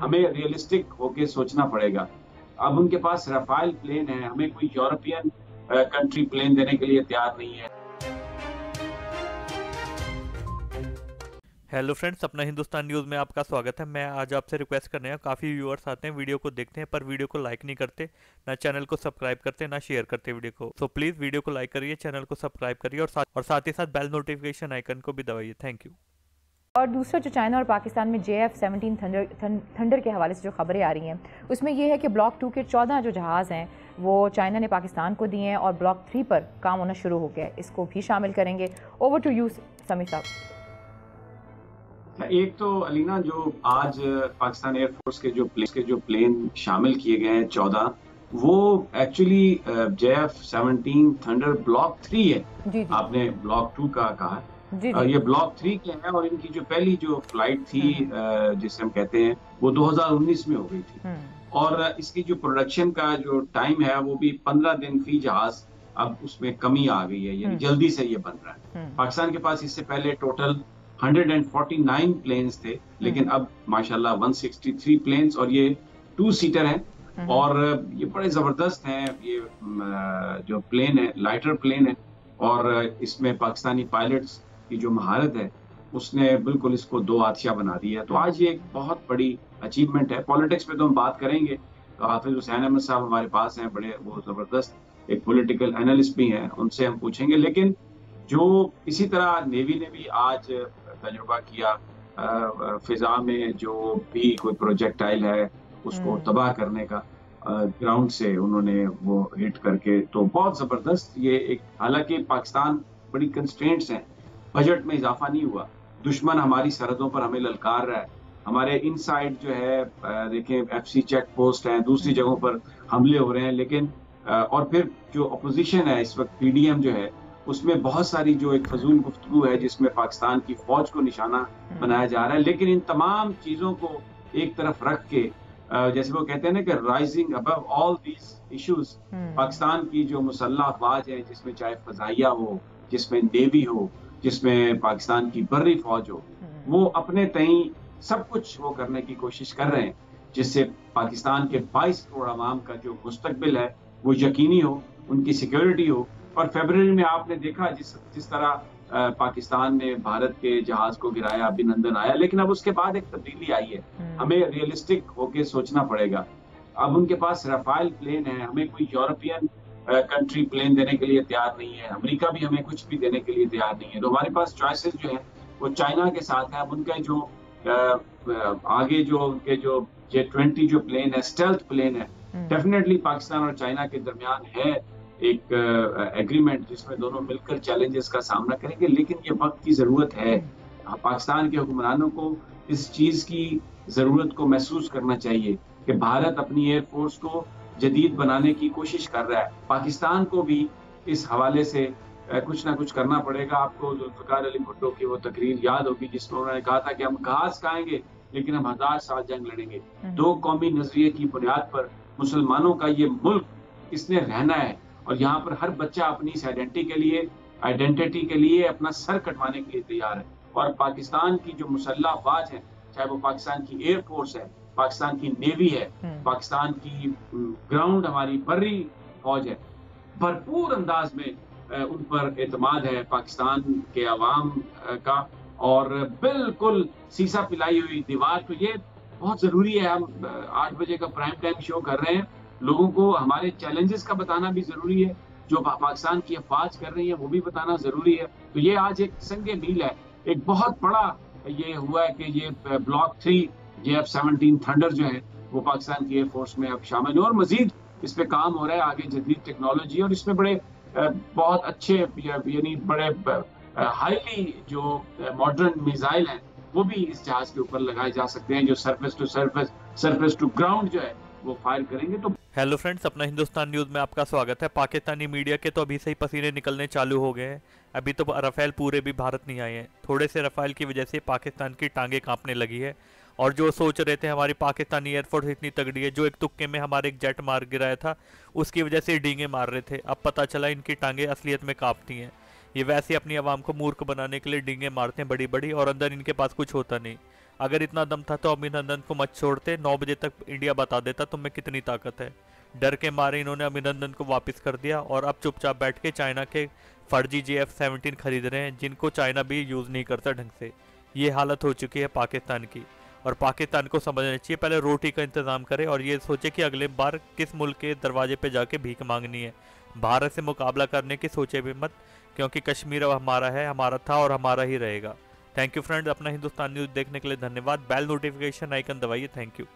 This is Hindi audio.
हमें रियलिस्टिक होके सोचना पड़ेगा। अब उनके पास रफाइल प्लेन है, हमें कोई यूरोपियन कंट्री प्लेन देने के लिए तैयार नहीं है। हेलो फ्रेंड्स अपना हिंदुस्तान न्यूज़ में आपका स्वागत है। मैं आज आपसे रिक्वेस्ट करने हैं काफ़ी व्यूअर्स आते हैं वीडियो को देखते हैं, पर वीडियो को लाइक नहीं करते, ना चैनल को सब्सक्राइब करते, ना शेयर करते वीडियो को। तो प्लीज़ वीडियो को लाइक करिए चैनल को सब्सक्राइब करिए और साथ और साथ ही साथ बेल नोटिफिकेशन आइकन को भी दबाइए। थैंक यू और दूसरा जो चाइना और पाकिस्तान में J F seventeen thunder thunder के हवाले से जो खबरें आ रही हैं उसमें यह है कि ब्लॉक टू के चौदह जो जहाज़ हैं वो चाइना ने पाकिस्तान को दिए हैं और ब्लॉक थ्री पर काम होना शुरू हो गया है। इसको भी शामिल करेंगे। ओवर टू यू समी साहब। एक तो अलीना जो आज पाकिस्तान एयरफोर्स के जो प्लेन के जो प्लेन शामिल किए गए हैं चौदह वो actually J F seventeen thunder block three है। जी जी। आपने ब्लॉक टू का कहा। जी जी। ये ब्लॉक थ्री के हैं और इनकी जो पहली जो फ़्लाइट थी अ, जिसे हम कहते हैं वो 2019 में हो गई थी। हम्म, और इसकी जो प्रोडक्शन का जो टाइम है वो भी 15 दिन फ़ी जहाज़ अब उसमें कमी आ गई है यानी हम्म। जल्दी से ये बन रहा है। हम्म, पाकिस्तान के पास इससे पहले टोटल 149 प्लेन्स थे लेकिन हम्म। अब माशाल्लाह 163 प्लेन्स और ये टू सीटर हैं। हम्म, और ये बड़े ज़बरदस्त हैं ये जो प्लेन है लाइटर प्लेन है। और इसमें पाकिस्तानी पायलट्स की जो महारत है उसने बिल्कुल इसको दो आतिशा बना दिया तो आज ये एक बहुत बड़ी अचीवमेंट है। पॉलिटिक्स पे तो हम बात करेंगे। तो हाफिज हुसैन अहमद साहब हमारे पास हैं बड़े वो ज़बरदस्त एक पॉलिटिकल एनालिस्ट भी हैं उनसे हम पूछेंगे। लेकिन जो इसी तरह नेवी ने भी आज तजुर्बा किया फिजा में जो भी कोई प्रोजेक्टाइल है उसको हम्म। तबाह करने का ग्राउंड से उन्होंने वो हिट करके तो बहुत ज़बरदस्त ये एक हालाँकि पाकिस्तान बड़ी कंस्टेंट्स हैं। बजट में इजाफा नहीं हुआ। दुश्मन हमारी सरहदों पर हमें ललकार रहा है। हमारे इनसाइड जो है देखें एफसी चेक पोस्ट है दूसरी। जगहों पर हमले हो रहे हैं लेकिन और फिर जो अपोजिशन है इस वक्त पीडीएम जो है उसमें बहुत सारी जो एक फजूल गुफ्तु है जिसमें पाकिस्तान की फौज को निशाना हम्म, बनाया जा रहा है लेकिन इन तमाम चीज़ों को एक तरफ़ रख के जैसे वो कहते हैं ना कि rising above all these issues Pakistan की जो मुसल्ह अफवाज है जिसमें चाहे फजाइया हो जिसमें नेवी हो जिसमें पाकिस्तान की बर्री फौज हो हम्म, वो अपने तई सब कुछ वो करने की कोशिश कर रहे हैं जिससे पाकिस्तान के 22 करोड़ आवाम का जो मुस्तबिल है वो यकीनी हो उनकी सिक्योरिटी हो। और फरवरी में आपने देखा जिस जिस तरह पाकिस्तान ने भारत के जहाज़ को गिराया अभिनंदन आया लेकिन अब उसके बाद एक तब्दीली आई है। हम्म, हमें रियलिस्टिक होके सोचना पड़ेगा। अब उनके पास रफाइल प्लेन है हमें कोई यूरोपियन कंट्री प्लेन देने के लिए तैयार नहीं है। अमेरिका भी हमें कुछ भी देने के लिए तैयार नहीं है। तो हमारे पास चॉइसेस जो है वो चाइना के साथ है। अब उनके जो आगे जो उनके जो जे ट्वेंटी जो प्लेन है स्टेल्थ प्लेन है हम्म, डेफिनेटली पाकिस्तान और चाइना के दरमियान है एक एग्रीमेंट जिसमें दोनों मिलकर चैलेंजेस का सामना करेंगे। लेकिन ये वक्त की ज़रूरत है। पाकिस्तान के हुक्मरानों को इस चीज़ की ज़रूरत को महसूस करना चाहिए कि भारत अपनी एयरफोर्स को जदीद बनाने की कोशिश कर रहा है। पाकिस्तान को भी इस हवाले से कुछ ना कुछ करना पड़ेगा। आपको जुल्फकार अली भुट्टो की वो तकरीर याद होगी जिसमें उन्होंने कहा था कि हम घास खाएँगे लेकिन हम हज़ार साल जंग लड़ेंगे। हम्म, दो कौमी नज़रिए की बुनियाद पर मुसलमानों का ये मुल्क इसने रहना है। और यहाँ पर हर बच्चा अपनी इस आइडेंटिटी के लिए आइडेंटिटी के लिए अपना सर कटवाने के लिए तैयार है। और पाकिस्तान की जो मुसल्ह अफवाज है चाहे वो पाकिस्तान की एयरफोर्स है पाकिस्तान की नेवी है हम्म, पाकिस्तान की ग्राउंड हमारी बर्री फौज है। भरपूर अंदाज में उन पर एतमाद है पाकिस्तान के अवाम का। और बिल्कुल सीसा पिलाई हुई दीवार तो ये बहुत ज़रूरी है। हम आठ बजे का प्राइम टाइम शो कर रहे हैं। लोगों को हमारे चैलेंजेस का बताना भी ज़रूरी है। जो पाकिस्तान की अफवाज कर रही है वो भी बताना ज़रूरी है। तो ये आज एक संगे मील है। एक बहुत बड़ा ये हुआ है कि ये block three J F seventeen thunder जो है, वो पाकिस्तान की एयरफोर्स में अब शामिल है और मजीद इस पे काम हो रहा है आगे जदीद टेक्नोलॉजी और इसमें बड़े बहुत अच्छे यानी बड़े हाईली जो मॉडर्न मिसाइल हैं, वो भी इस जहाज़ के ऊपर लगाए जा सकते हैं, जो surface to surface surface to ground जो है, वो फायर करेंगे तो हेलो फ्रेंड्स अपना हिंदुस्तान न्यूज़ में आपका स्वागत है। पाकिस्तानी मीडिया के तो अभी से ही पसीने निकलने चालू हो गए हैं। अभी तो रफ़ेल पूरे भी भारत नहीं आए हैं। थोड़े से रफ़ेल की वजह से पाकिस्तान की टांगे कांपने लगी है। और जो सोच रहे थे हमारी पाकिस्तानी एयरफोर्स इतनी तगड़ी है, जो एक तुक्के में हमारे एक जेट मार गिराया था, उसकी वजह से डींगे मार रहे थे। अब पता चला इनकी टांगे असलियत में कांपती हैं। ये वैसे अपनी आवाम को मूर्ख बनाने के लिए डींगे मारते हैं बड़ी बड़ी और अंदर इनके पास कुछ होता नहीं। अगर इतना दम था तो अभिनंदन को मत छोड़ते, नौ बजे तक इंडिया बता देता तुम में कितनी ताकत है। डर के मारे इन्होंने अभिनंदन को वापस कर दिया, और अब चुपचाप बैठ के चाइना के फर्जी जी एफ़ खरीद रहे हैं, जिनको चाइना भी यूज़ नहीं करता ढंग से। ये हालत हो चुकी है पाकिस्तान की। और पाकिस्तान को समझना चाहिए, पहले रोटी का इंतज़ाम करें और ये सोचे कि अगले बार किस मुल्क के दरवाजे पे जाके भीख मांगनी है। भारत से मुकाबला करने की सोचे भी मत, क्योंकि कश्मीर अब हमारा है, हमारा था और हमारा ही रहेगा। थैंक यू फ्रेंड अपना हिंदुस्तान न्यूज़ देखने के लिए धन्यवाद। बेल नोटिफिकेशन आइकन दबाइए। Thank you